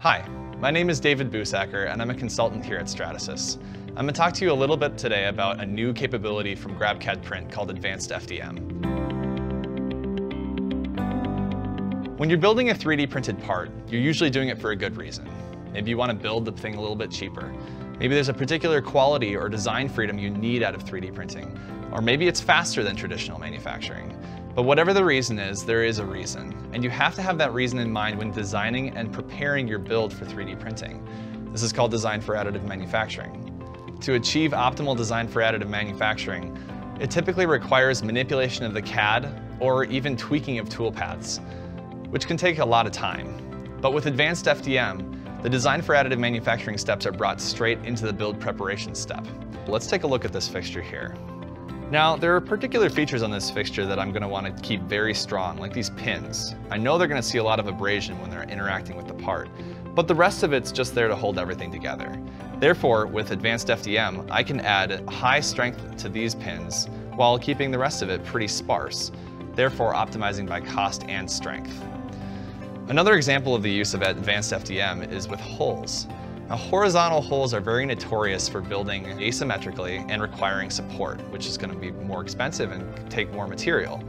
Hi, my name is David Busacker and I'm a consultant here at Stratasys. I'm going to talk to you a little bit today about a new capability from GrabCAD Print called Advanced FDM. When you're building a 3D printed part, you're usually doing it for a good reason. Maybe you want to build the thing a little bit cheaper. Maybe there's a particular quality or design freedom you need out of 3D printing. Or maybe it's faster than traditional manufacturing. But whatever the reason is, there is a reason. And you have to have that reason in mind when designing and preparing your build for 3D printing. This is called design for additive manufacturing. To achieve optimal design for additive manufacturing, it typically requires manipulation of the CAD or even tweaking of tool paths, which can take a lot of time. But with advanced FDM, the design for additive manufacturing steps are brought straight into the build preparation step. Let's take a look at this fixture here. Now, there are particular features on this fixture that I'm gonna wanna keep very strong, like these pins. I know they're gonna see a lot of abrasion when they're interacting with the part, but the rest of it's just there to hold everything together. Therefore, with advanced FDM, I can add high strength to these pins while keeping the rest of it pretty sparse, therefore optimizing by cost and strength. Another example of the use of advanced FDM is with holes. Now, horizontal holes are very notorious for building asymmetrically and requiring support, which is going to be more expensive and take more material.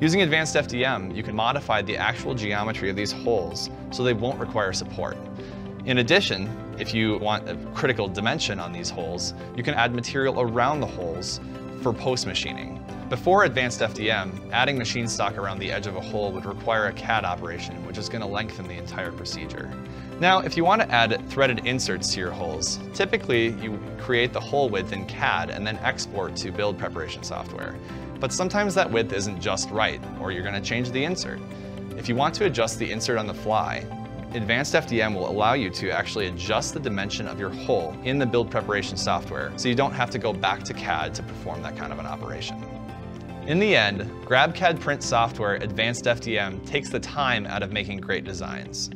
Using advanced FDM, you can modify the actual geometry of these holes so they won't require support. In addition, if you want a critical dimension on these holes, you can add material around the holes for post-machining. Before advanced FDM, adding machine stock around the edge of a hole would require a CAD operation, which is going to lengthen the entire procedure. Now, if you want to add threaded inserts to your holes, typically you create the hole width in CAD and then export to build preparation software. But sometimes that width isn't just right, or you're going to change the insert. If you want to adjust the insert on the fly, Advanced FDM will allow you to actually adjust the dimension of your hole in the build preparation software, so you don't have to go back to CAD to perform that kind of an operation. In the end, GrabCAD Print software Advanced FDM takes the time out of making great designs.